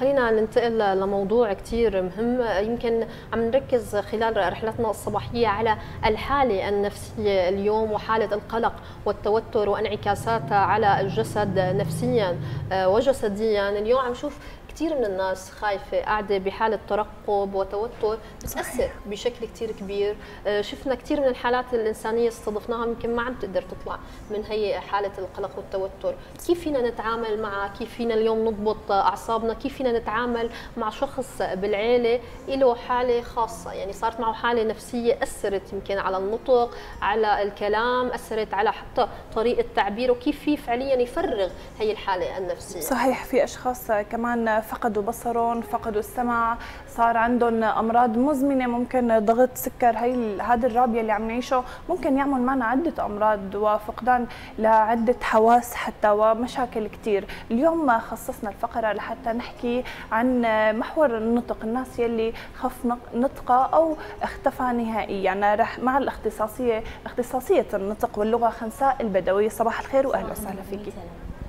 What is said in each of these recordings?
خلينا ننتقل لموضوع كثير مهم. يمكن عم نركز خلال رحلتنا الصباحية على الحالة النفسية اليوم وحالة القلق والتوتر وانعكاساتها على الجسد نفسيا وجسديا. اليوم عم نشوف كثير من الناس خايفة قاعدة بحالة ترقب وتوتر بتأثر بشكل كثير كبير. آه، شفنا كثير من الحالات الإنسانية استضفناها يمكن ما عم تقدر تطلع من هي حالة القلق والتوتر. كيف فينا نتعامل معها كيف فينا اليوم نضبط أعصابنا؟ كيف فينا نتعامل مع شخص بالعيلة له حالة خاصة؟ يعني صارت معه حالة نفسية أثرت يمكن على النطق على الكلام أثرت على حتى طريقة تعبيره. كيف في فعليا يفرغ هي الحالة النفسية؟ صحيح في أشخاص كمان فقدوا بصرهم فقدوا السمع صار عندهم أمراض مزمنة ممكن ضغط سكر هي هذا الراب يلي عم نعيشه ممكن يعمل معنا عدة أمراض وفقدان لعدة حواس حتى ومشاكل كثير اليوم خصصنا الفقرة لحتى نحكي عن محور النطق الناس يلي خف نطقة أو اختفى نهائيا. رح مع الاختصاصيه اختصاصية النطق واللغة خنساء البدوي. صباح الخير واهلا وسهلا فيكي.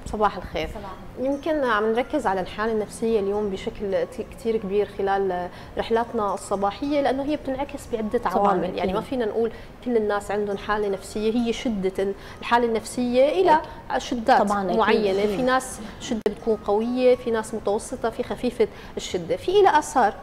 صباح الخير. صباح. يمكن عم نركز على الحالة النفسية اليوم بشكل كثير كبير خلال رحلاتنا الصباحية لأنه هي بتنعكس بعدة عوامل. يعني ما فينا نقول كل الناس عندهم حالة نفسية هي شدة الحالة النفسية إلى شدات طبعاً معينة. في ناس شدة بتكون قوية في ناس متوسطة في خفيفة الشدة. في لها آثار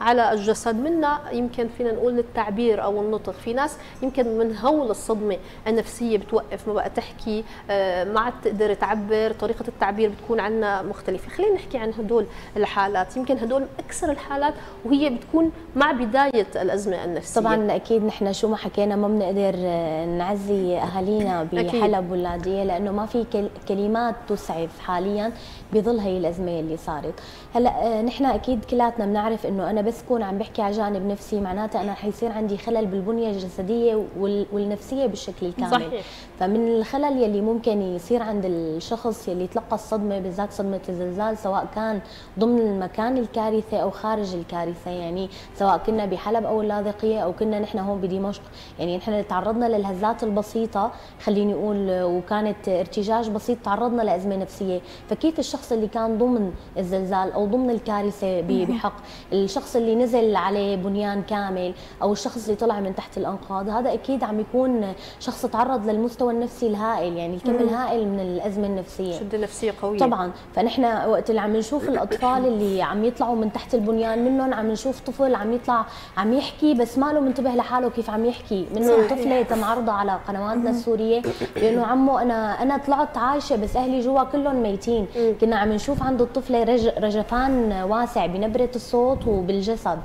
على الجسد منا يمكن فينا نقول التعبير أو النطق. في ناس يمكن من هول الصدمة النفسية بتوقف ما بقى تحكي آه، ما عاد تقدر تعبر طريقة التعبير بتكون عندنا مختلفة. خلينا نحكي عن هدول الحالات. يمكن هدول أكثر الحالات وهي بتكون مع بداية الأزمة النفسية. طبعا أكيد نحن شو ما حكينا ما بنقدر آه، نعزي أهالينا بحلب واللاذقيه لأنه ما في كلمات تسعف حاليا بظل هي الأزمة اللي صارت. هلأ آه، نحن أكيد كلاتنا بنعرف إنه أنا بس كون عم بحكي على جانب نفسي معناتها أنا حيصير عندي خلل بالبنية الجسدية والنفسية بالشكل الكامل. صحيح. فمن الخلل يلي ممكن يصير عند الشخص يلي تلقى الصدمة بالذات صدمة الزلزال سواء كان ضمن المكان الكارثة أو خارج الكارثة. يعني سواء كنا بحلب أو اللاذقية أو كنا نحن هون بدمشق. يعني نحن تعرضنا للهزات البسيطة خليني أقول وكانت ارتجاج بسيط تعرضنا لأزمة نفسية. فكيف الشخص اللي كان ضمن الزلزال أو ضمن الكارثة بحق؟ الشخص اللي نزل عليه بنيان كامل أو الشخص اللي طلع من تحت الأنقاض هذا أكيد عم يكون شخص تعرض للمستوى النفسي الهائل يعني الكم الهائل من الأزمة النفسية. شدة نفسية قوية. طبعا. فنحن وقت اللي عم نشوف الأطفال اللي عم يطلعوا من تحت البنيان منهم عم نشوف طفل عم يطلع عم يحكي بس ما له منتبه لحاله كيف عم يحكي. منه طفلة تم عرضها على قنواتنا السورية بانه عمو أنا أنا طلعت عايشة بس أهلي جوا كلهم ميتين. كنا عم نشوف عند الطفلة رج رجفان واسع بنبرة الصوت وبالجسد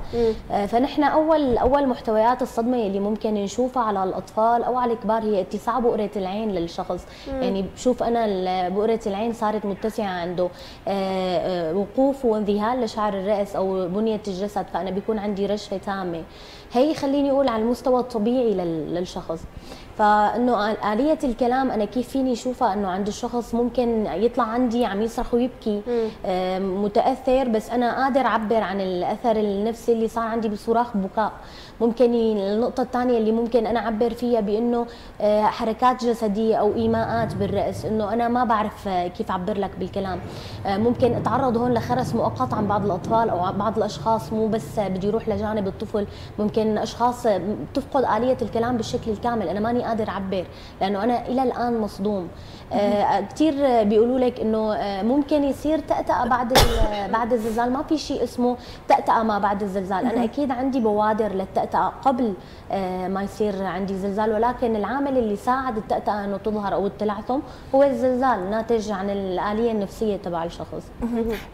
آه، فنحن أول أول محتويات الصدمة اللي ممكن نشوفها على الأطفال أو على الكبار هي اتساع بؤرة العين للشخص. مم. يعني بشوف أنا بؤرة العين صارت متسعة عنده. آه، آه، وقوف وانذهال لشعر الرأس أو بنية الجسد فأنا بيكون عندي رجفه تامة. هي خليني أقول على المستوى الطبيعي للشخص. فإنه آلية الكلام أنا كيف فيني أشوفها؟ إنه عند الشخص ممكن يطلع عندي عم يصرخ ويبكي متأثر بس أنا قادر أعبر عن الأثر النفسي اللي صار عندي بصراخ بكاء. ممكن النقطة الثانية اللي ممكن أنا أعبر فيها بإنه حركات جسدية أو إيماءات بالرأس إنه أنا ما بعرف كيف أعبر لك بالكلام. ممكن أتعرض هون لخرس مؤقت عن بعض الأطفال أو بعض الأشخاص مو بس بدي يروح لجانب الطفل. ممكن أشخاص تفقد آلية الكلام بالشكل الكامل. أنا ماني قادر اعبر لأنه أنا إلى الآن مصدوم. آه كثير بيقولوا لك إنه آه ممكن يصير تأتأة بعد بعد الزلزال. ما في شيء اسمه تأتأة ما بعد الزلزال. أنا أكيد عندي بوادر للتأتأة قبل آه ما يصير عندي زلزال. ولكن العامل اللي ساعد التأتأة إنه تظهر أو التلعثم هو الزلزال ناتج عن الآلية النفسية تبع الشخص.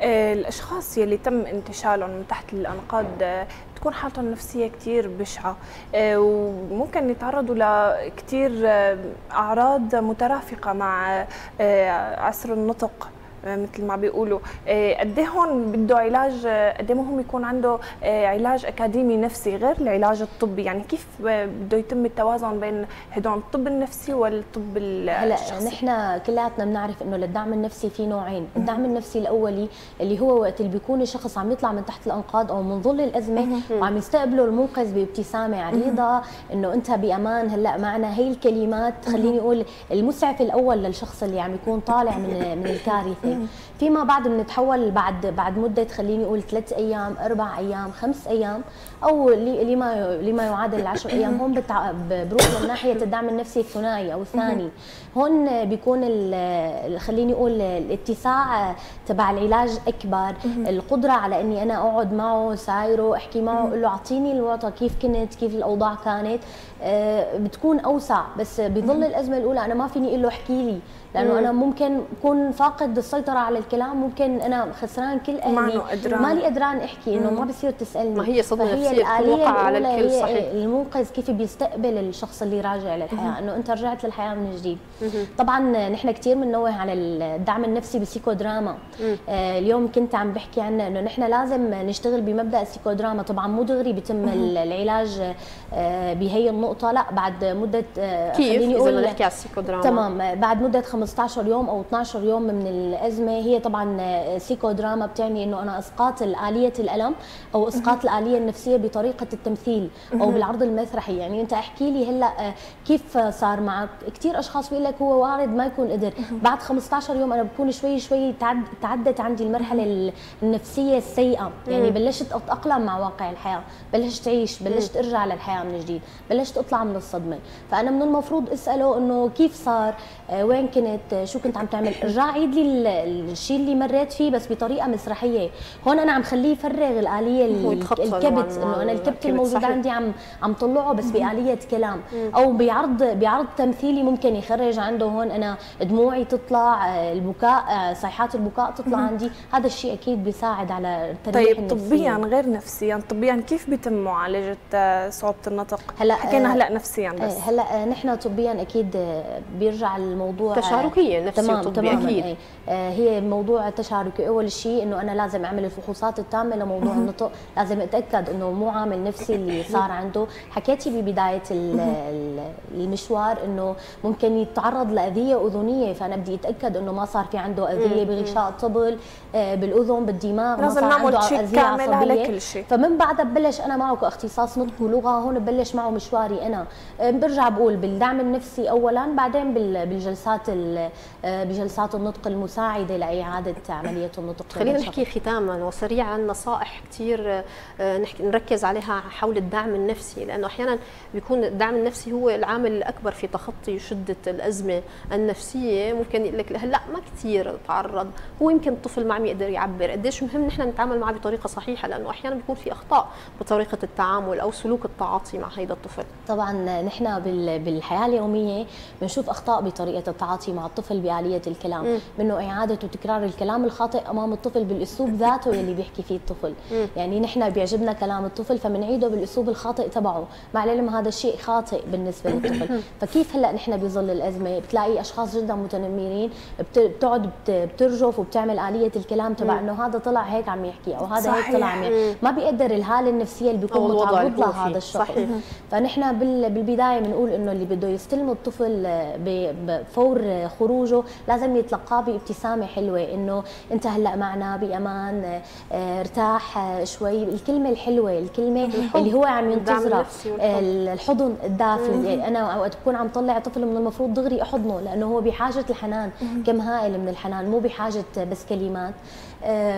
آه، الأشخاص يلي تم انتشالهم من تحت الأنقاض آه، بتكون حالتهم النفسية كثير بشعة. آه، وممكن يتعرضوا لكثير آه، أعراض مترافقة مع آه، عسر النطق. مثل ما بيقولوا. آه، قد إيه هون بده علاج آه، قد إيه مهم يكون عنده آه، علاج أكاديمي نفسي غير العلاج الطبي؟ يعني كيف بده يتم التوازن بين هدول الطب النفسي والطب هلا نحن كلياتنا بنعرف إنه للدعم النفسي في نوعين. الدعم النفسي الأولي اللي هو وقت اللي بيكون الشخص عم يطلع من تحت الأنقاض أو من ظل الأزمة وعم يستقبله المنقذ بابتسامة عريضة إنه أنت بأمان. هلا معنا هي الكلمات. خليني أقول المسعف الأول للشخص اللي عم يكون طالع من من الكارثة. الثانية فيما بعد بنتحول بعد بعد مدة خليني أقول ثلاث أيام أربع أيام خمس أيام أو لما لما يعادل العشر أيام هون بروح لناحيه الدعم النفسي الثنائي أو الثاني. هون بيكون خليني أقول الاتساع تبع العلاج أكبر. القدرة على إني أنا أقعد معه سايره أحكي معه أقول له أعطيني الوضع كيف كنت كيف الأوضاع كانت. آه، بتكون أوسع بس بظل الأزمة الأولى أنا ما فيني أقول له احكي لي لأنه أنا ممكن أكون فاقد السيطرة على الكلام ممكن أنا خسران كل أهلي. مالي قدران أحكي إنه ما بصير تسألني. ما هي صدمة نفسية على الكل صحيح. المنقذ كيف بيستقبل الشخص اللي راجع للحياة إنه أنت رجعت للحياة من جديد. طبعا نحن كثير بننوه على الدعم النفسي بالسيكو دراما آه اليوم كنت عم بحكي عنه إنه نحن لازم نشتغل بمبدأ السيكو دراما طبعا مو دغري بيتم العلاج آه بهي النقطة لا بعد مدة آه كيف إذا بدنا نحكي على السيكو دراما تمام بعد مدة 15 يوم أو 12 يوم من الأزمة هي طبعا سيكو دراما بتعني إنه أنا إسقاط الآلية الألم أو إسقاط الآلية النفسية بطريقة التمثيل أو بالعرض المسرحي. يعني أنت احكي لي هلأ آه، كيف صار معك؟ كثير أشخاص بيقول لك هو وارد ما يكون قدر. بعد 15 يوم أنا بكون شوي شوي تعدت عندي المرحلة النفسية السيئة. يعني بلشت أتأقلم مع واقع الحياة. بلشت تعيش بلشت أرجع للحياة من جديد. بلشت أطلع من الصدمة. فأنا من المفروض أسأله إنه كيف صار؟ آه، وين كنت؟ شو كنت عم تعمل؟ ارجع عيد لي الشيء اللي مريت فيه بس بطريقة مسرحية. هون أنا عم خليه يفرغ الآلية الكبت إنه أنا الكبت الموجود عندي عم عم طلعه بس بآلية كلام. أو بعرض بعرض تمثيلي ممكن يخرج عنده هون أنا دموعي تطلع البكاء صيحات البكاء تطلع عندي. هذا الشيء أكيد بيساعد على التريح طيب طبيا غير نفسيا طبيا كيف بيتم معالجه صعوبة النطق؟ هلا حكينا هلا نفسيا بس. هلا نحن طبيا أكيد بيرجع الموضوع تشاركيا نفسي تمام وطبي تمام أكيد. آه هي موضوع تشاركي أول شيء إنه أنا لازم أعمل الفحوصات التامة لموضوع النطق. لازم أتأكد إنه مو عامل نفسي اللي صار عنده. حكيتي ببداية المشوار إنه ممكن يتعرض لأذية أذنية فأنا بدي أتأكد إنه ما صار في عنده أذية بغشاء الطبل آه بالأذن بالدماغ ما صار عنده أذية عصبية. كل شيء. فمن بعدها ببلش أنا معه كاختصاص نطق ولغة هون ببلش معه مشواري أنا. آه، برجع بقول بالدعم النفسي اولا بعدين بالجلسات آه، بجلسات النطق المساعده لاعاده عملية النطق خلينا نحكي ختاما وسريعا نصائح كثير آه، نحكي نركز عليها حول الدعم النفسي لأنه أحيانا بيكون الدعم النفسي هو العامل الأكبر في تخطي شدة الأزمة النفسية. ممكن يقول لك هلا ما كثير تعرض هو يمكن الطفل ما عم يقدر يعبر. قديش مهم نحن نتعامل معه بطريقة صحيحة؟ لأنه أحيانا بيكون في أخطاء بطريقة التعامل أو سلوك التعاطي مع هذا الطفل. طبعا نحن بالحياة اليومية بنشوف أخطاء بطريقة التعاطي مع الطفل بآلية الكلام. منه إعادة وتكرار الكلام الخاطئ أمام الطفل بالأسلوب ذاته يلي بيحكي فيه الطفل. يعني نحن بيعجبنا كلام الطفل فبنعيده بالأسلوب الخاطئ تبعه. مع العلم هذا الشيء خاطئ بالنسبة للطفل. فكيف هلأ نحن بظل الأزمة؟ بتلاقي أشخاص جدا متنمرين بتقعد بترجف وبتعمل آلية الكلام تبع إنه هذا طلع هيك عم يحكي أو هذا هيك طلع عم يحكي. ما بيقدر الحالة النفسية اللي بيكون متعرض لها هذا الشخص صحيح. فنحن بالبداية بنقول إنه اللي بده يستلم الطفل فور خروجه لازم يتلقاه بابتسامة حلوة إنه أنت هلأ معنا بأمان آه، ارتاح آه، شوي. الكلمة الحلوة الكلمة الحب. اللي هو عم ينتظرها الحضن الدافي يعني أنا اوقات بكون عم طلع طفل من المفروض دغري أحضنه لأنه هو بحاجة الحنان. كم هائل من الحنان مو بحاجة بس كلمات.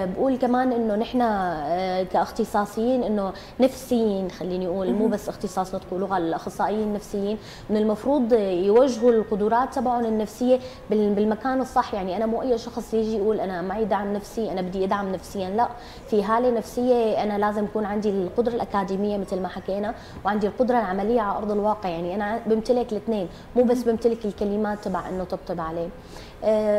بقول كمان إنه نحن أه كأختصاصيين إنه نفسيين خليني أقول مو بس اختصاص نطق ولغه الأخصائيين النفسيين من المفروض يوجهوا القدرات تبعهم النفسية بالمكان الصح. يعني أنا مو أي شخص يجي يقول أنا معي دعم نفسي أنا بدي أدعم نفسيا. لا في حالة نفسية أنا لازم يكون عندي القدرة الأكاديمية مثل ما حكينا وعندي القدرة العملية على أرض الواقع. يعني أنا بمتلك الاثنين مو بس بمتلك الكلمات تبع إنه طبطب عليه. آه،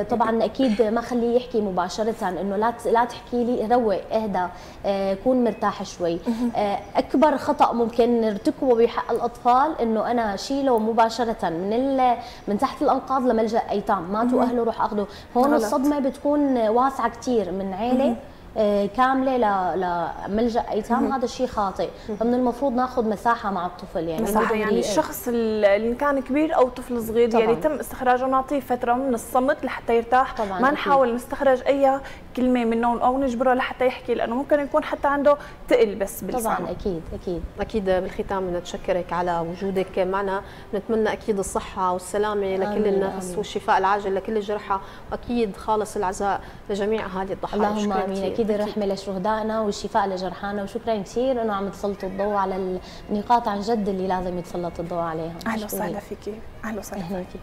طبعا أكيد ما خليه يحكي مباشرة إنه لا لا تحكي لي روق اهدى آه، كون مرتاح شوي. آه، أكبر خطأ ممكن نرتكبه بحق الأطفال إنه أنا شيله مباشرة من من تحت الأنقاض لملجأ أيتام. ماتوا أهله روح اخذه هون الصدمة بتكون واسعة كثير من عيلة. آه، كاملة لملجا إيتام هذا الشيء خاطئ فمن المفروض ناخذ مساحة مع الطفل يعني مساحة يعني. الشخص اللي كان كبير أو طفل صغير طبعاً. يعني تم استخراجه نعطيه فترة من الصمت لحتى يرتاح طبعاً، ما أكيد. نحاول نستخرج أي كلمة منه أو نجبره لحتى يحكي لأنه ممكن يكون حتى عنده تقل بس بلسانه طبعا أكيد أكيد أكيد بالختام بدنا نتشكرك على وجودك معنا نتمنى أكيد الصحة والسلامة لكل الناس. والشفاء العاجل لكل الجرحى وأكيد خالص العزاء لجميع اهالي الضحايا اللهم شكراً آمين كثير. أكيد الرحمه لشهدائنا والشفاء لجرحانا وشكرا كثير إنه عم تسلطوا الضوء على النقاط عن جد اللي لازم يتسلط الضوء عليها أهلا. وسهلا فيكي. أهلا وسهلا أهلا فيك